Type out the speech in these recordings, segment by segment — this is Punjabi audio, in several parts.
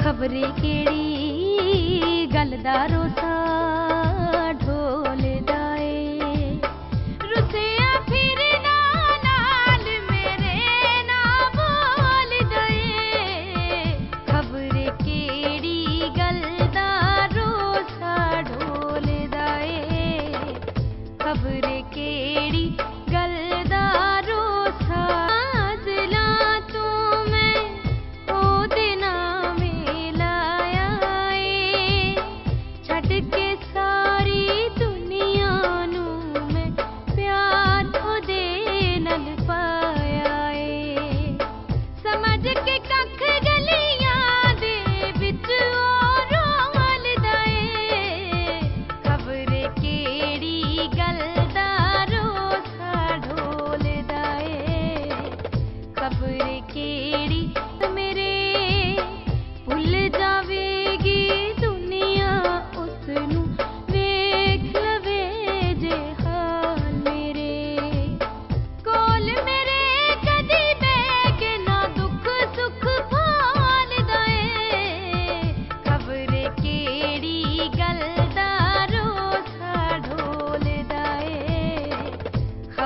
ਖਬਰੇ ਕਿਹੜੀ ਗੱਲ ਦਾ ਰੋਸਾ?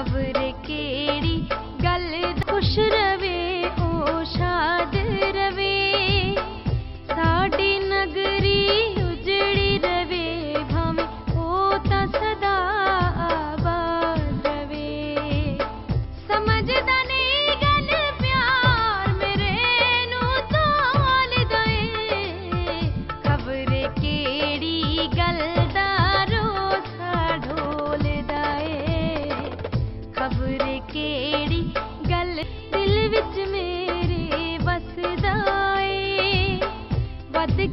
love it.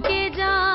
करके जा